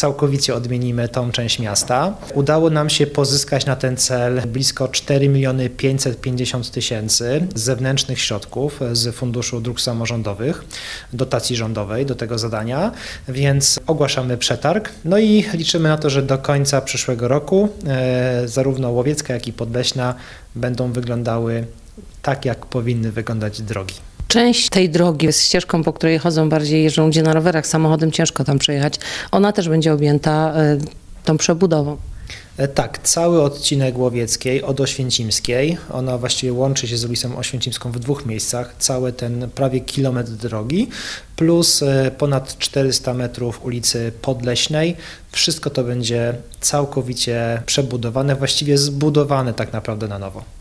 całkowicie odmienimy tą część miasta. Udało nam się pozyskać na ten cel blisko 4 miliony 550 tysięcy zewnętrznych środków z Funduszu Dróg Samorządowych, dotacji rządowej do tego zadania, więc ogłaszamy przetarg. No i liczymy na to, że do końca przyszłego roku e, zarówno Łowiecka, jak i Podleśna będą wyglądały tak, jak powinny wyglądać drogi. Część tej drogi jest ścieżką, po której chodzą bardziej, jeżdżą ludzie na rowerach, samochodem ciężko tam przejechać. Ona też będzie objęta e, tą przebudową. E, Tak, cały odcinek Łowieckiej od Oświęcimskiej, ona właściwie łączy się z ulicą Oświęcimską w dwóch miejscach, cały ten prawie kilometr drogi, plus e, ponad 400 metrów ulicy Podleśnej. Wszystko to będzie całkowicie przebudowane, właściwie zbudowane tak naprawdę na nowo.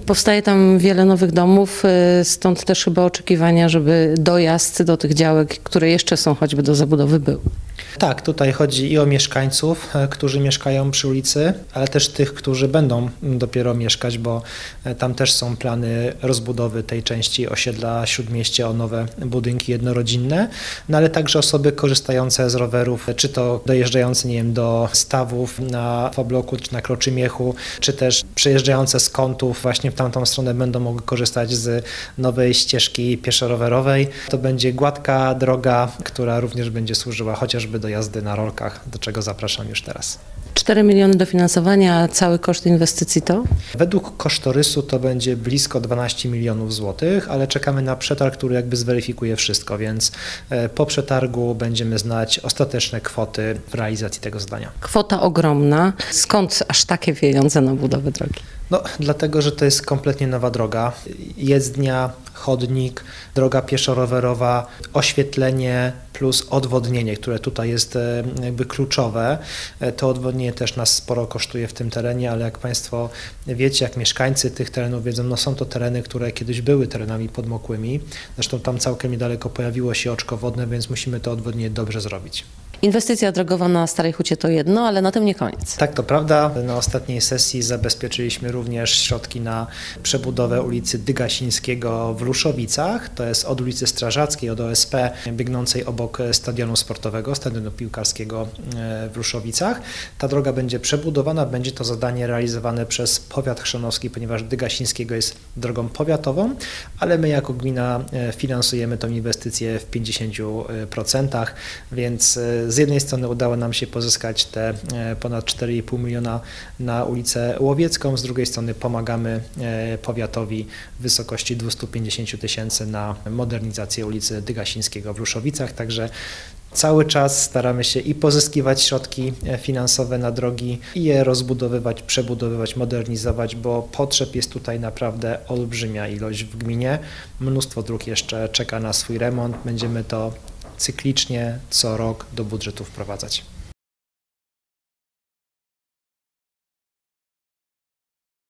Powstaje tam wiele nowych domów, e, stąd też chyba oczekiwania, żeby dojazd do tych działek, które jeszcze są choćby do zabudowy, był. Tak, tutaj chodzi i o mieszkańców, e, którzy mieszkają przy ulicy, ale też tych, którzy będą dopiero mieszkać, bo e, tam też są plany rozbudowy tej części osiedla Śródmieście o nowe budynki jednorodzinne, no ale także osoby korzystające z rowerów, czy to dojeżdżające, nie wiem, do stawów na Fabloku, czy na Kroczymiechu, czy też przejeżdżające z kątów właśnie w tamtą stronę będą mogły korzystać z nowej ścieżki pieszo-rowerowej. To będzie gładka droga, która również będzie służyła chociażby do jazdy na rolkach, do czego zapraszam już teraz. 4 miliony dofinansowania, a cały koszt inwestycji to? Według kosztorysu to będzie blisko 12 milionów złotych, ale czekamy na przetarg, który jakby zweryfikuje wszystko, więc e, po przetargu będziemy znać ostateczne kwoty w realizacji tego zadania. Kwota ogromna. Skąd aż takie pieniądze na budowę drogi? No, dlatego, że to jest kompletnie nowa droga. Jezdnia, chodnik, droga pieszo-rowerowa, oświetlenie plus odwodnienie, które tutaj jest e, jakby kluczowe. E, To odwodnienie też nas sporo kosztuje w tym terenie, ale jak Państwo wiecie, jak mieszkańcy tych terenów wiedzą, no są to tereny, które kiedyś były terenami podmokłymi. Zresztą tam całkiem niedaleko pojawiło się oczko wodne, więc musimy to odwodnienie dobrze zrobić. Inwestycja drogowa na Starej Hucie to jedno, ale na tym nie koniec. Tak, to prawda. Na ostatniej sesji zabezpieczyliśmy również środki na przebudowę ulicy Dygasińskiego w Luszowicach. To jest od ulicy Strażackiej, od OSP, biegnącej obok stadionu sportowego, stadionu piłkarskiego e, w Luszowicach. Ta droga będzie przebudowana, będzie to zadanie realizowane przez powiat chrzanowski, ponieważ Dygasińskiego jest drogą powiatową, ale my jako gmina e, finansujemy tą inwestycję w 50%, więc e, z jednej strony udało nam się pozyskać te e, ponad 4,5 miliona na ulicę Łowiecką, z drugiej strony pomagamy e, powiatowi w wysokości 250 tysięcy na modernizację ulicy Dygasińskiego w Ruszowicach, także Cały czas staramy się i pozyskiwać środki e, finansowe na drogi, i je rozbudowywać, przebudowywać, modernizować, bo potrzeb jest tutaj naprawdę olbrzymia ilość w gminie. Mnóstwo dróg jeszcze czeka na swój remont. Będziemy to cyklicznie co rok do budżetu wprowadzać.